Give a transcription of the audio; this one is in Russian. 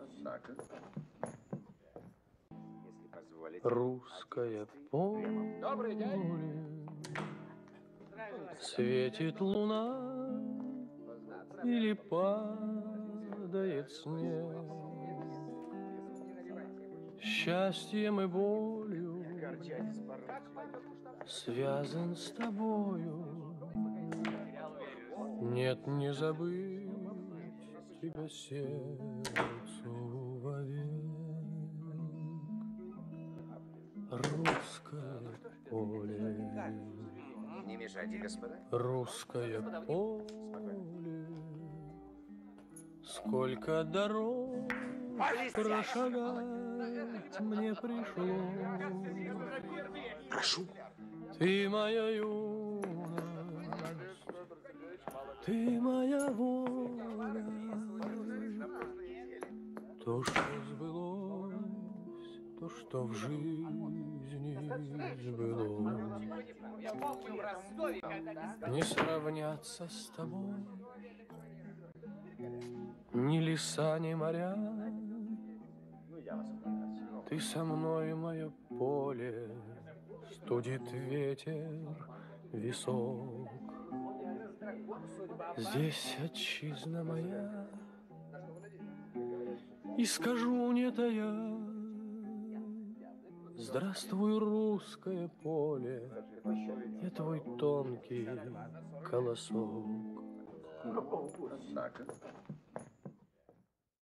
Однако. Позволите. Русское поле, Добрый день. светит луна или падает снег. Счастьем и болью связан с тобою. Нет, не забыть тебя сердцу вовек. Русское поле, Не мешайте, господа. русское поле, сколько дорог прошагать мне пришлось. Прошу. Ты моя юность, ты моя воля, то, что сбылось, то, что в жизни сбылось, не сравняться с тобой, ни леса, ни моря. Ты со мной, мое поле, студит ветер висок. Здесь отчизна моя, и скажу не тая, Здравствуй, русское поле, я твой тонкий колосок.